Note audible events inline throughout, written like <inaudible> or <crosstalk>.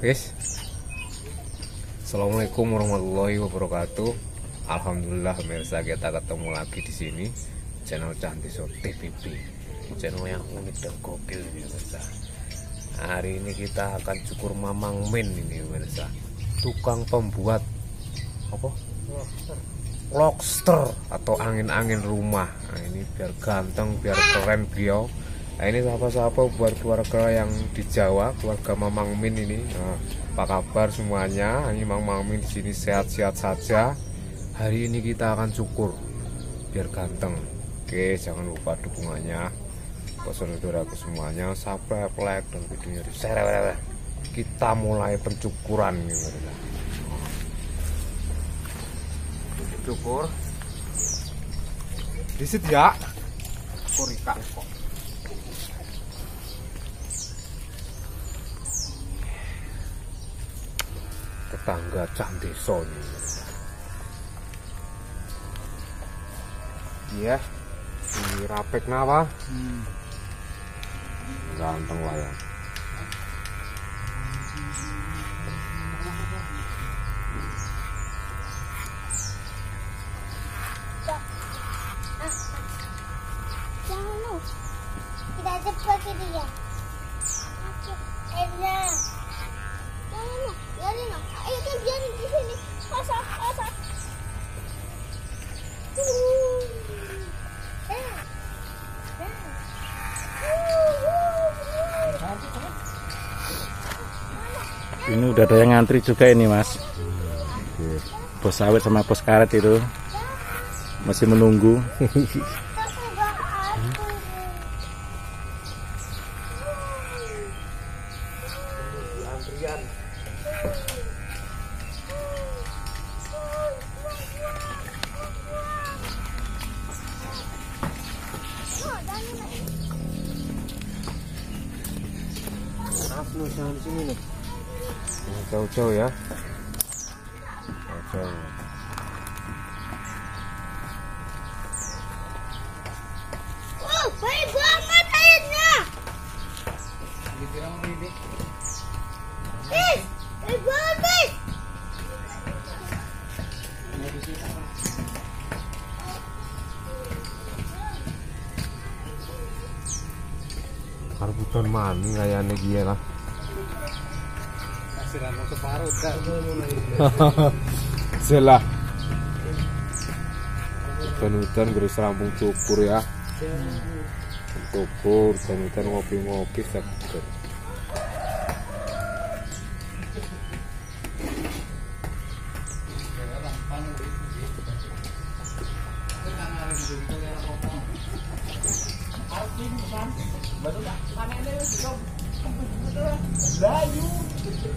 Guys. Assalamualaikum warahmatullahi wabarakatuh. Alhamdulillah pemirsa kita ketemu lagi di sini channel Cantiso TVP. Channel yang unik dan gokil ini pemirsa. Hari ini kita akan cukur Mamang Min ini pemirsa. Tukang pembuat apa? Lobster atau angin-angin rumah. Nah, ini biar ganteng, biar keren beliau. Nah, ini siapa-siapa buat keluarga yang di Jawa, keluarga Mamang Min ini. Nah, apa kabar semuanya? Ini Mamang Min di sini sehat-sehat saja. Hari ini kita akan cukur biar ganteng. Oke, jangan lupa dukungannya. Buat saudaraku semuanya, subscribe, like, dan videonya di share. Kita mulai pencukuran pemirsa. cukur disit ya kurika kok tetangga cak desa iya ini rapek nawa. Ganteng lah udah ada yang ngantri juga ini mas. Bos sawit sama bos karet itu. Masih menunggu <laughs> jauh-jauh ya jauh Oh, baik banget airnya. Eh, baik banget. karbutan mani kayaknya dia lah Jelah <laughs> Hutan-hutan garis rampung cukur ya. Cukur, hutan-hutan ngopi-ngopi seger Ya,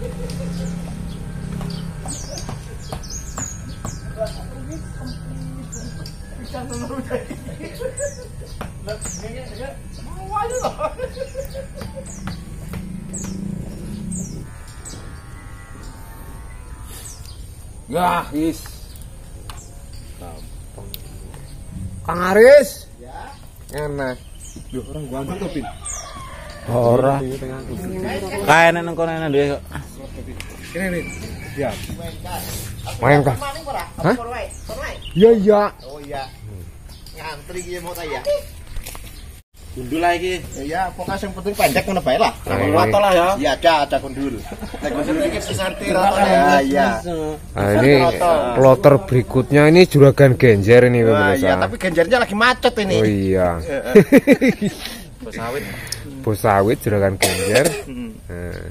is. Kang Aris. Ya. Enak. Duh orang gua angkat Pin Ora. Kayak nang kono dia Ini nih. Ya. Main kah? Hah? Iya, iya. Oh iya. Ngantri iki mau ta ya. Gundul lagi Ya pokoknya yang penting pendek ngono bae lah. Nah, ini. Wato lah ya Iya ada ada kundul. Nek kundul iki sesanti rata ya. Iya. Nah, ini kloter berikutnya ini juragan genjer ini Wah, pemirsa. iya tapi genjernya lagi macet ini. Oh iya. Bos <laughs> sawit Bos sawit juragan genjer. <laughs> Hmm. Nah,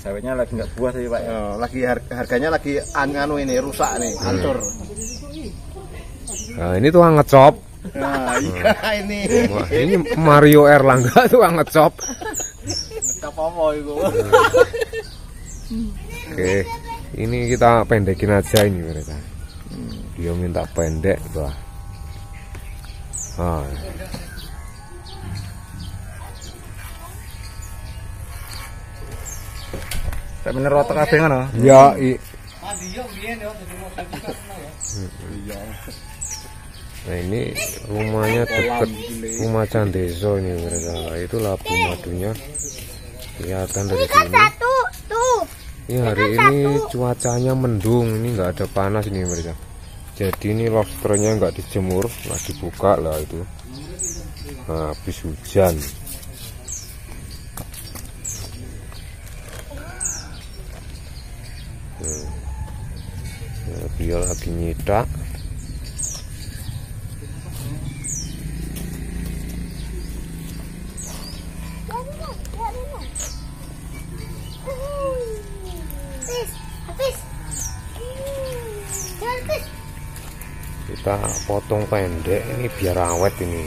Sawitnya lagi nggak buah sih pak ya Oh, lagi har- harganya lagi an anu ini rusak nih, hancur. Nah, ini tukang ngecop. Nah, iya ini. Wah, ini Mario Erlangga <laughs> tukang ngecop. Ngecap apa itu? Oke. Ini kita pendekin aja ini mereka. Dia minta pendek, wah. Ah. Bener rotok kabeh ngono. Ya, i, Nah ini rumahnya dekat rumah Candeso ini mereka. Nah, itu labu madunya kelihatan dari Kan sini. satu, tuh. Ini hari ini cuacanya mendung, ini nggak ada panas ini mereka. Jadi ini lobsternya nggak dijemur, nggak dibuka lah itu. Nah, habis hujan. Hmm. Ya, dia lagi nyidak. Biarin dong, biarin Habis, habis. Jangan habis. Kita potong pendek ini biar awet ini.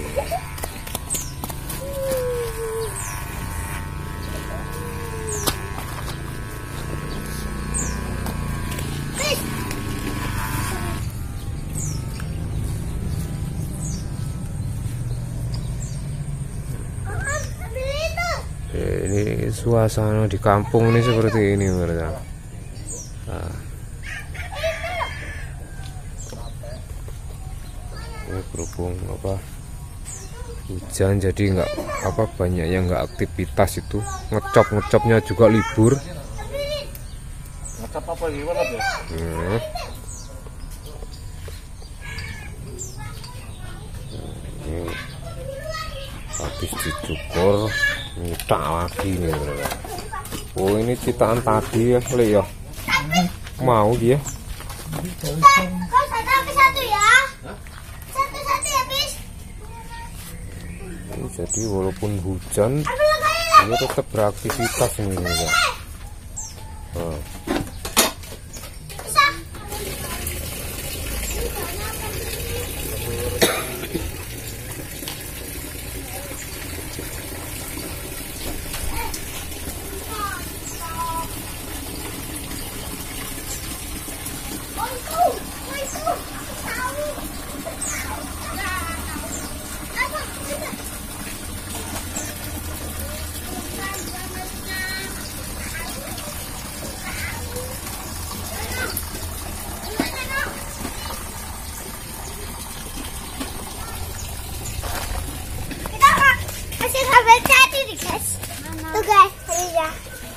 Ini suasana di kampung ini seperti ini mereka. Nah. Ini berhubung apa hujan jadi nggak apa banyak yang nggak aktivitas itu ngecop ngecopnya juga libur. Ngecap apa gimana tuh? Hmm. Ini habis dicukur nyitak lagi nih mereka. Oh ini citakan tadi ya Le ya. Mau dia. Kau satu habis satu ya. Satu satu habis. Ini jadi walaupun hujan dia tetap beraktivitas ini mereka. Nah, Bisa. Oh, itu. Oh, itu. Aku tahu. Aku tahu. Apa? Apa? Kita masih sampai tadi nih guys. Tuh guys, ini ya. Eh,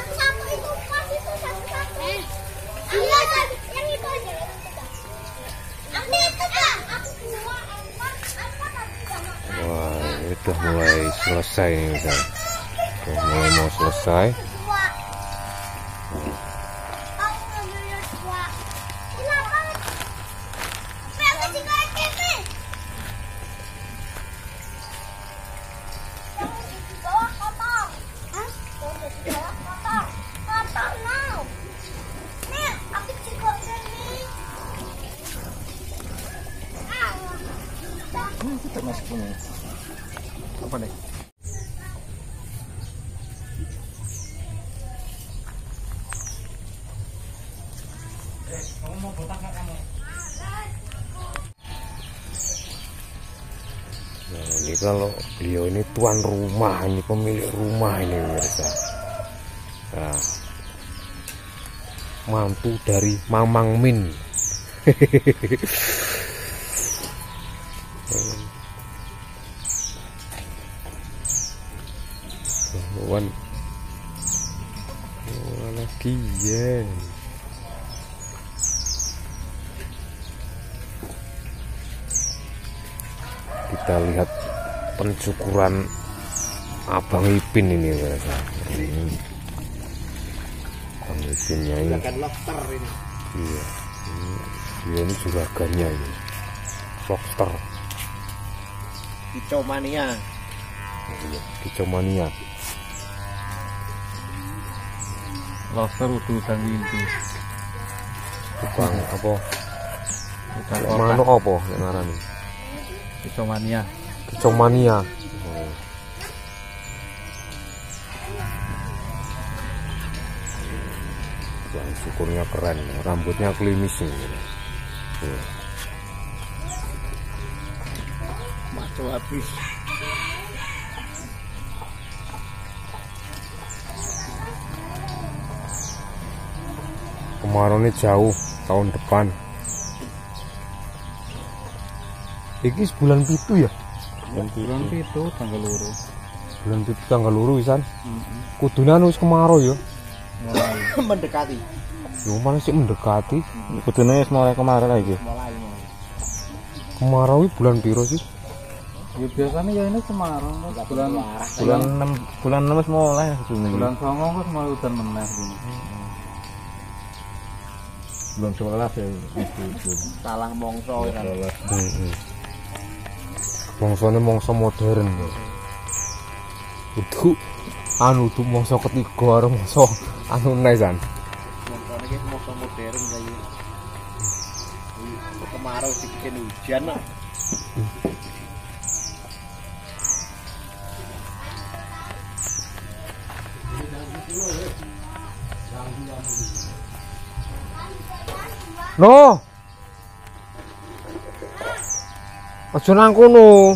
udah mulai selesai ini Mister. Udah mulai mau selesai. Ini kalau beliau ini tuan rumah, ini pemilik rumah ini pemirsa. Nah, mantu dari Mamang Min. Wan. Lagi ya. kita lihat pencukuran Abang Ipin ini mereka. Ini Abang Ipinnya ini. Lobster ini. Iya. Ini, dia ini juragannya ini. Lobster. Kicau mania. Iya, Kicau mania. Lobster utuh dan windu. Bang apa? Manuk apa yang ngarani? Kicomania. Kicau mania. Oh. Yang syukurnya keren, rambutnya klimis ini. Maco habis. kemarau ini jauh tahun depan Iki bulan pitu ya Bulan itu tanggal luru. bulan pitu tanggal luru wisan kudunan wis kemarau <laughs> ya Mendekati. yo mana sih mendekati? Kudune wis mulai kemarin lagi. Mulai mulai. kemarau bulan piro sih? Ya biasanya ya ini Semarang bulan Bulan bulan 6 bulan 6 wis mulai bulan Bulan songo kok mulai udan meneh bulan 11 ya. salah mongso kan. Heeh. Mongsone mongso modern. Kudu anu tuh mongso ketiga karo mongso anu nesan. Mongso iki mongso modern kayak kemarau dibikin hujan lah. No. Aja nang kono.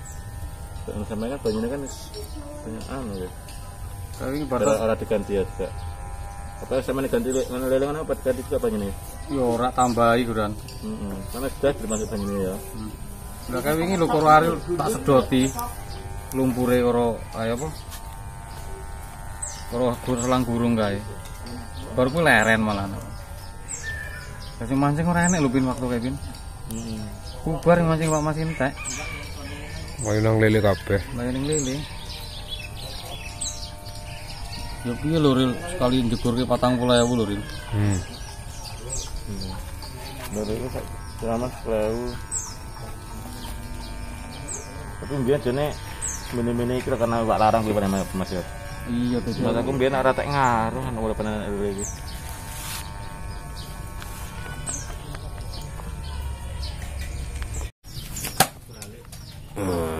sama kan banyunya kan banyak anu ya. Tapi ini Batas ora diganti ya juga. Apa sama diganti le- mana lelengan apa diganti juga banyunya? yo ora tambahi kuran. Heeh. Karena sudah termasuk banyunya ya. Lah kayak wingi lho karo ari tak sedoti lumpure karo ayo apa? Karo gur selang gurung kae. Baru ku leren malah. Kasih mancing ora enek lho pin waktu kayak pin. Heeh. Kubar mancing Pak Mas entek. Nang lele kabeh. Bayarin lele. Ya piye lho Ril sekali njegurke 40.000 lho Ril. Hmm. Baru itu selama selalu. Tapi biar jane mini-mini itu karena wak larang di mana mas ya. Iya tuh. Mas aku biar arah tak ngaruh kan udah pernah lagi. Nah, ini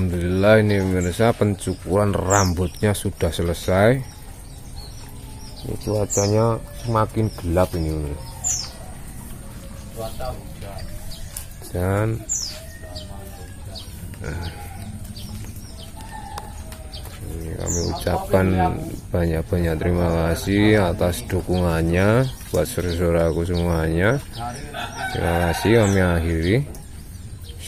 alhamdulillah ini pemirsa pencukuran rambutnya sudah selesai. Ini cuacanya semakin gelap ini. Dan Nah. Ini kami ucapkan banyak-banyak terima kasih atas dukungannya buat saudara-saudaraku semuanya. Terima kasih kami akhiri.